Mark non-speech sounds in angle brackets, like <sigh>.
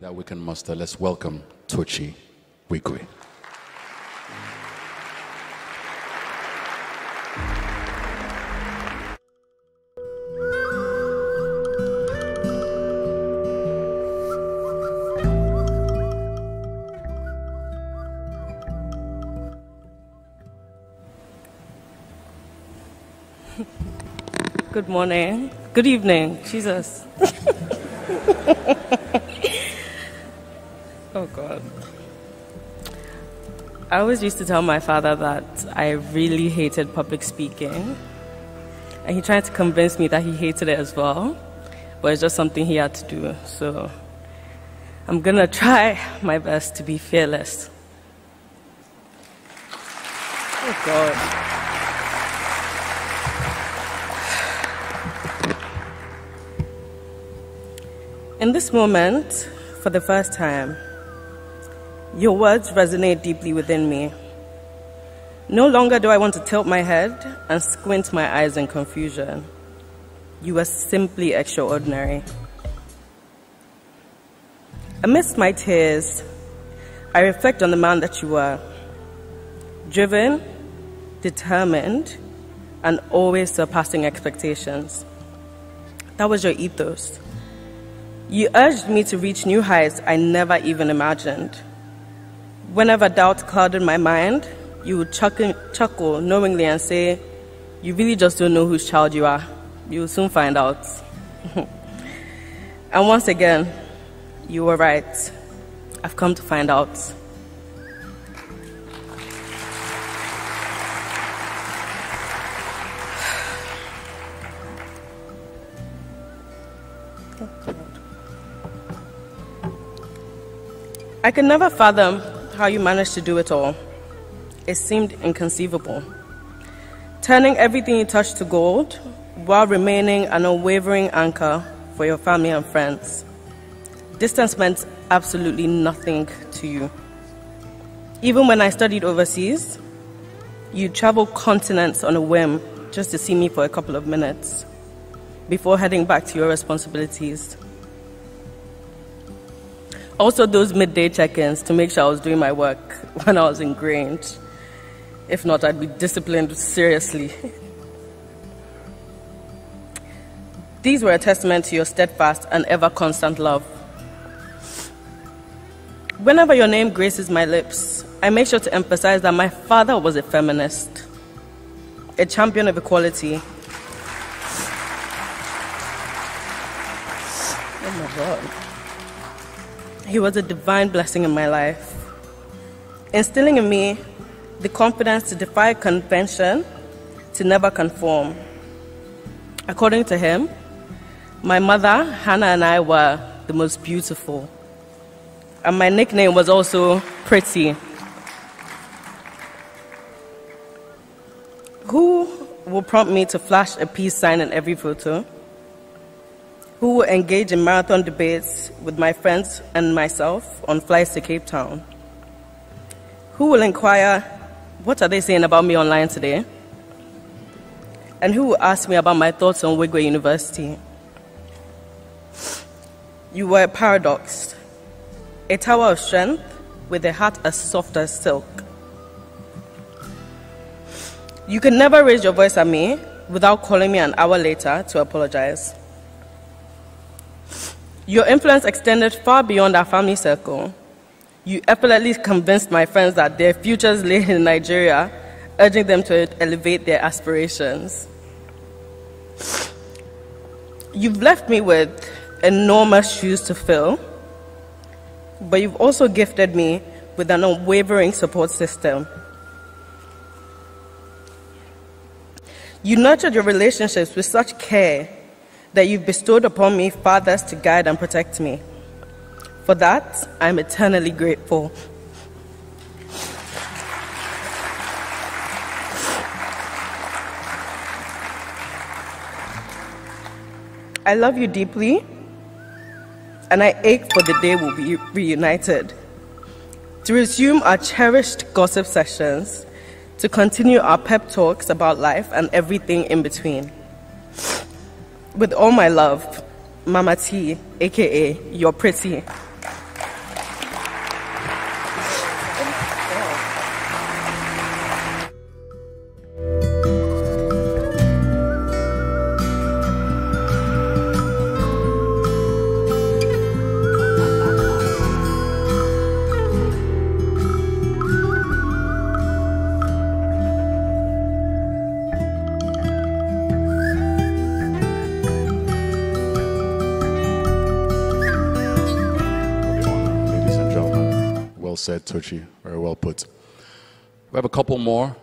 That we can muster. Let's welcome Tochi Wigwe. Good morning. Good evening. Jesus. <laughs> oh, God. I always used to tell my father that I really hated public speaking. And he tried to convince me that he hated it as well. But it's just something he had to do. So I'm going <laughs> to try my best to be fearless. Oh, God. In this moment, for the first time, your words resonate deeply within me. No longer do I want to tilt my head and squint my eyes in confusion. You are simply extraordinary. Amidst my tears, I reflect on the man that you were driven, determined, and always surpassing expectations. That was your ethos. You urged me to reach new heights I never even imagined. Whenever doubt clouded my mind, you would chuckle, knowingly and say, You really just don't know whose child you are. You will soon find out. <laughs> and once again, you were right. I've come to find out. <sighs> I could never fathom how you managed to do it all. It seemed inconceivable. Turning everything you touched to gold while remaining an unwavering anchor for your family and friends. Distance meant absolutely nothing to you. Even when I studied overseas, you traveled continents on a whim just to see me for a couple of minutes before heading back to your responsibilities. Also, those midday check ins to make sure I was doing my work <laughs> when I was ingrained. If not, I'd be disciplined seriously. These were a testament to your steadfast and ever constant love. Whenever your name graces my lips, I make sure to emphasize that my father was a feminist, a champion of equality. Oh my God. He was a divine blessing in my life, instilling in me the confidence to defy convention, to never conform. According to him, my mother, Hannah, and I were the most beautiful. And my nickname was also Pretty. Who will prompt me to flash a peace sign in every photo? Who will engage in marathon debates with my friends and myself on flights to Cape Town, who will inquire, what are they saying about me online today? And who will ask me about my thoughts on Wigwe University? You were a paradox, a tower of strength with a heart as soft as silk. You could never raise your voice at me without calling me an hour later to apologize. Your influence extended far beyond our family circle. You effortlessly convinced my friends that their futures lay in Nigeria, urging them to elevate their aspirations. You've left me with enormous shoes to fill, but you've also gifted me with an unwavering support system. You nurtured your relationships with such care that you've bestowed upon me fathers to guide and protect me. For that, I'm eternally grateful. I love you deeply, and I ache for the day we'll be reunited. To resume our cherished gossip sessions, to continue our pep talks about life and everything in between. With all my love, Mama T, aka You're Pretty. Said, Tochi. Very well put. We have a couple more